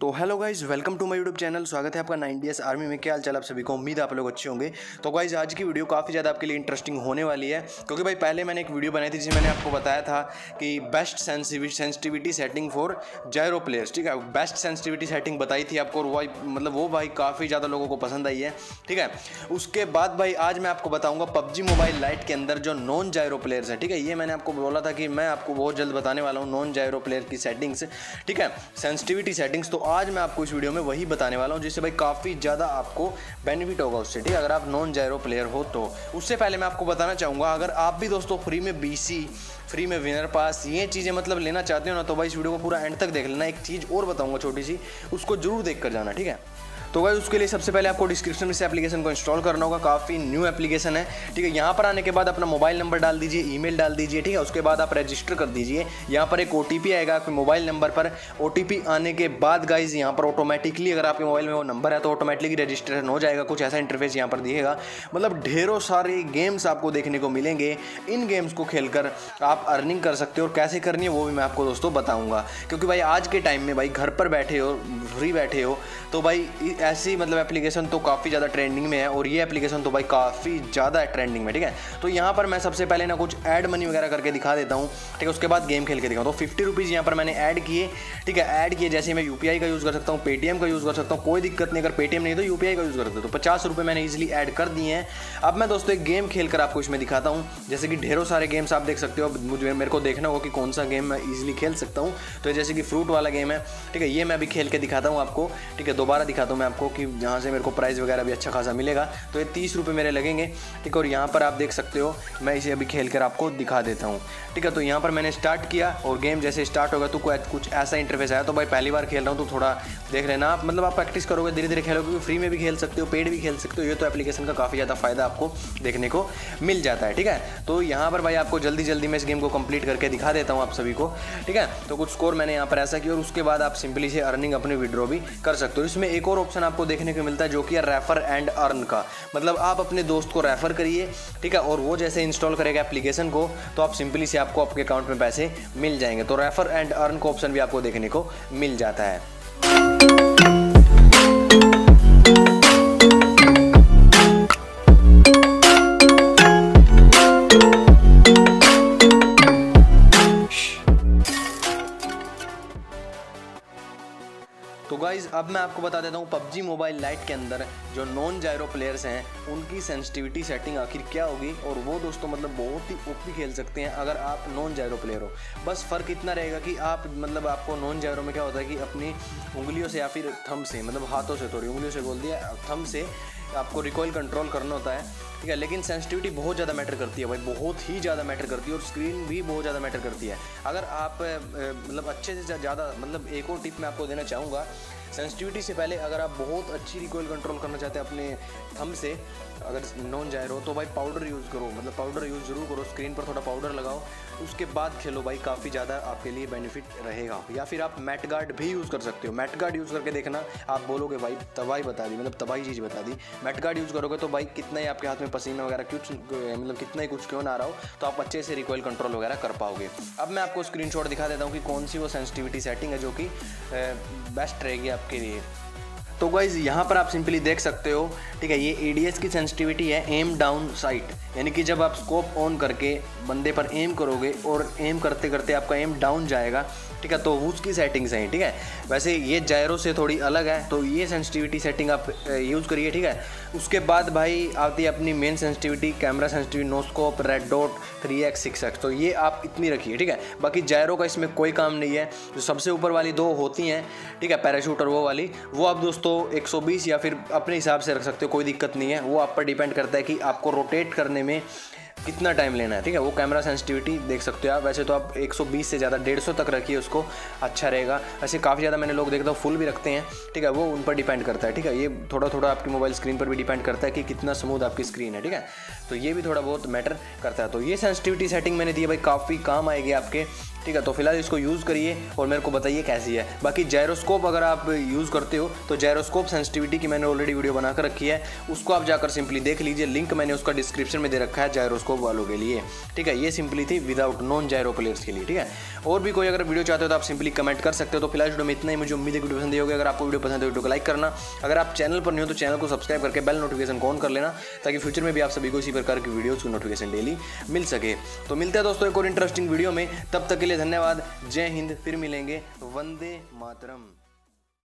तो hello guys welcome to my YouTube channel स्वागत है आपका नाइन डी आर्मी में। क्या हाल चाल आप सभी को? उम्मीद आप लोग अच्छे होंगे। तो गाइज़ आज की वीडियो काफ़ी ज़्यादा आपके लिए इंटरेस्टिंग होने वाली है। क्योंकि भाई, पहले मैंने एक वीडियो बनाई थी जिसमें मैंने आपको बताया था कि best sensitivity setting for gyro players ठीक है? बेस्ट सेंसिटिविटी सेटिंग बताई थी आपको और वही मतलब वो भाई काफ़ी ज़्यादा लोगों को पसंद आई है, ठीक है? उसके बाद भाई, आज मैं आपको बताऊँगा पबजी मोबाइल लाइट के अंदर जो नॉन जायरो प्लेयर्स हैं, ठीक है? ये मैंने आपको बोला था कि मैं आपको बहुत जल्द बताने वाला हूँ नॉन जायरो प्लेयर की सेटिंग्स ठीक है? सेंसिटिविटी सेटिंग्स तो आज मैं आपको इस वीडियो में वही बताने वाला हूँ, जिससे भाई काफ़ी ज़्यादा आपको बेनिफिट होगा उससे, ठीक है? अगर आप नॉन जैरो प्लेयर हो तो। उससे पहले मैं आपको बताना चाहूँगा, अगर आप भी दोस्तों फ्री में बीसी फ्री में विनर पास ये चीज़ें मतलब लेना चाहते हो ना तो भाई इस वीडियो को पूरा एंड तक देख लेना। एक चीज़ और बताऊँगा छोटी सी, उसको ज़रूर देख कर जाना, ठीक है? तो गाइज़ उसके लिए सबसे पहले आपको डिस्क्रिप्शन में से एप्लीकेशन को इंस्टॉल करना होगा। काफ़ी न्यू एप्लीकेशन है। ठीक है, यहाँ पर आने के बाद अपना मोबाइल नंबर डाल दीजिए ईमेल डाल दीजिए, ठीक है? उसके बाद आप रजिस्टर कर दीजिए। यहाँ पर एक ओटीपी आएगा आपके मोबाइल नंबर पर। ओटीपी आने के बाद गाइज़ यहाँ पर ऑटोमेटिकली अगर आपके मोबाइल में वो नंबर है तो ऑटोमेटिकली रजिस्ट्रेशन हो जाएगा। कुछ ऐसा इंटरफेस यहाँ पर दिएगा मतलब ढेरों सारे गेम्स आपको देखने को मिलेंगे। इन गेम्स को खेलकर आप अर्निंग कर सकते हो। और कैसे करनी है, वो भी मैं आपको दोस्तों बताऊँगा। क्योंकि भाई, आज के टाइम में भाई, घर पर बैठे हो फ्री बैठे हो तो भाई ऐसी मतलब एप्लीकेशन तो काफ़ी ज़्यादा ट्रेंडिंग में है और ये एप्लीकेशन तो भाई काफ़ी ज़्यादा ट्रेंडिंग में ठीक है? तो यहाँ पर मैं सबसे पहले ना कुछ ऐड मनी वगैरह करके दिखा देता हूँ, ठीक है? उसके बाद गेम खेल के दिखाऊँ तो फिफ्टी रुपीज़ यहाँ पर मैंने ऐड किए, ठीक है? ऐड किए जैसे मैं यूपीआई का यूज़ कर सकता हूँ पेटीएम का यूज़ कर सकता हूँ। कोई दिक्कत नहीं, अगर पेटीएम नहीं तो यूपीआई का यूज़ कर सकते तो पचास रुपये मैंने ईजिली ऐड कर दिए हैं। अब मैं दोस्तों एक गेम खेल कर आपको इसमें दिखाता हूँ। जैसे कि ढेरों सारे गेम्स आप देख सकते हो। मुझे, मेरे को देखना होगा कि कौन सा गेम मैं ईजिली खेल सकता हूँ। तो जैसे कि फ्रूट वाला गेम है, ठीक है? ये मैं अभी खेल के दिखाता हूँ आपको, ठीक है? दोबारा दिखाता हूँ मैं आपको कि जहाँ से मेरे को प्राइस वगैरह भी अच्छा खासा मिलेगा। तो ये तीस रुपये मेरे लगेंगे, ठीक है? और यहाँ पर आप देख सकते हो, मैं इसे अभी खेल कर आपको दिखा देता हूँ, ठीक है? तो यहाँ पर मैंने स्टार्ट किया और गेम जैसे स्टार्ट होगा तो कुछ ऐसा इंटरफेस आया। तो भाई पहली बार खेल रहा हूँ तो थोड़ा देख लेना आप। मतलब आप प्रैक्टिस करोगे धीरे धीरे खेलोगे, क्योंकि फ्री में भी खेल सकते हो पेड भी खेल सकते हो। ये तो एप्लीकेशन का काफ़ी ज़्यादा फ़ायदा आपको देखने को मिल जाता है, ठीक है? तो यहाँ पर भाई आपको जल्दी जल्दी मैं इस गेम को कंप्लीट करके दिखा देता हूँ आप सभी को, ठीक है? तो कुछ स्कोर मैंने यहाँ पर ऐसा किया और उसके बाद आप सिंपली से अर्निंग अपनी विड्रॉ भी कर सकते हो। इसमें एक और ऑप्शन आपको देखने को मिलता है जो कि रेफर एंड अर्न का। मतलब आप अपने दोस्त को रेफ़र करिए, ठीक है? और वो जैसे इंस्टॉल करेगा एप्लीकेशन को तो आप सिंपली से आपको आपके अकाउंट में पैसे मिल जाएँगे। तो रेफ़र एंड अर्न का ऑप्शन भी आपको देखने को मिल जाता है। गाइज़ अब मैं आपको बता देता हूँ, पबजी मोबाइल लाइट के अंदर जो नॉन जायरो प्लेयर्स हैं, उनकी सेंसिटिविटी सेटिंग आखिर क्या होगी? और वो दोस्तों मतलब बहुत ही ओपी खेल सकते हैं अगर आप नॉन जायरो प्लेयर हो। बस फ़र्क इतना रहेगा कि आप मतलब आपको नॉन जायरो में क्या होता है कि अपनी उंगलियों से या फिर थम से मतलब हाथों से थोड़ी, उंगलियों से बोल दिया थम से आपको रिकॉयल कंट्रोल करना होता है। ठीक है, लेकिन सेंसिटिविटी बहुत ज़्यादा मैटर करती है भाई, बहुत ही ज़्यादा मैटर करती है और स्क्रीन भी बहुत ज़्यादा मैटर करती है। अगर आप मतलब अच्छे से ज़्यादा मतलब एक और टिप मैं आपको देना चाहूँगा सेंसिटिविटी से पहले अगर आप बहुत अच्छी रिकॉयल कंट्रोल करना चाहते हैं अपने थम से, अगर नॉन जाए रहो तो भाई पाउडर यूज़ करो। मतलब पाउडर यूज़ ज़रूर करो स्क्रीन पर थोड़ा पाउडर लगाओ। उसके बाद खेलो भाई, काफ़ी ज़्यादा आपके लिए बेनिफिट रहेगा। या फिर आप मैट गार्ड भी यूज़ कर सकते हो। मैट गार्ड यूज़ करके देखना, आप बोलोगे, भाई, तबाही बता दी। मतलब तबाही चीज़ बता दी। मैट गार्ड यूज़ करोगे तो भाई कितना ही आपके हाथ में पसीना वगैरह कुछ मतलब कितना ही कुछ क्यों ना रहा हो तो आप अच्छे से रिकॉयल कंट्रोल वगैरह कर पाओगे। अब मैं आपको स्क्रीन दिखा देता हूँ कि कौन सी वो सेंसिटिविटी सेटिंग है जो कि बेस्ट रहेगी आपके लिए। तो गाइज़ यहाँ पर आप सिंपली देख सकते हो, ठीक है, ये एडीएस की सेंसिटिविटी है एम डाउन साइट यानी कि जब आप स्कोप ऑन करके बंदे पर एम करोगे और एम करते करते आपका एम डाउन जाएगा ठीक है तो उसकी सेटिंग्स हैं, ठीक है? वैसे ये जायरो से थोड़ी अलग है तो ये सेंसिटिविटी सेटिंग आप यूज़ करिए, ठीक है? उसके बाद भाई आती है अपनी main sensitivity camera sensitivity no scope red dot three X six X तो ये आप इतनी रखिए, ठीक है? बाकी जायरो का इसमें कोई काम नहीं है, जो सबसे ऊपर वाली दो होती हैं, ठीक है पैराशूट और वो वाली, वो आप दोस्तों 120 या फिर अपने हिसाब से रख सकते हो, कोई दिक्कत नहीं है, वो आप पर डिपेंड करता है कि आपको रोटेट करने में कितना टाइम लेना है, ठीक है? वो कैमरा सेंसिटिविटी देख सकते हो आप। वैसे तो आप 120 से ज़्यादा 150 तक रखिए उसको अच्छा रहेगा। ऐसे काफ़ी ज़्यादा मैंने लोग देखता हूँ फुल भी रखते हैं, ठीक है? वो उन पर डिपेंड करता है, ठीक है? ये थोड़ा थोड़ा आपकी मोबाइल स्क्रीन पर भी डिपेंड करता है कि कितना स्मूथ आपकी स्क्रीन है, ठीक है? तो ये भी थोड़ा बहुत मैटर करता है। तो ये सेंसिटिविटी सेटिंग मैंने दी भाई, काफ़ी काम आएगी आपके। ठीक है तो फ़िलहाल इसको यूज़ करिए और मेरे को बताइए कैसी है। बाकी जैरोस्कोप अगर आप यूज़ करते हो तो जैरोस्कोप सेंसिटिविटी की मैंने ऑलरेडी वीडियो बनाकर रखी है। उसको आप जाकर सिंपली देख लीजिए। लिंक मैंने उसका डिस्क्रिप्शन में दे रखा है जैरोस्कोप वालों के लिए। ठीक है, ये सिंपली थी विदाउट नॉन जैरो प्लेयर्स के लिए, ठीक है? और भी कोई अगर वीडियो चाहते हो तो आप सिंपली कमेंट कर सकते हो। तो फ़िलहाल वीडियो में इतना ही। मुझे उम्मीद है वीडियो पसंद होगी। अगर आपको वीडियो पसंद है वीडियो को लाइक करना। अगर आप चैनल पर नहीं हो तो चैनल को सब्सक्राइब करके बेल नोटिफिकेशन ऑन कर लेना, ताकि फ्यूचर में भी आप सभी को इसी प्रकार की वीडियोज़ की नोटिफिकेशन डेली मिल सके। तो मिलते हैं दोस्तों एक और इंटरेस्टिंग वीडियो में। तब तक के लिए धन्यवाद। जय हिंद फिर मिलेंगे। वंदे मातरम।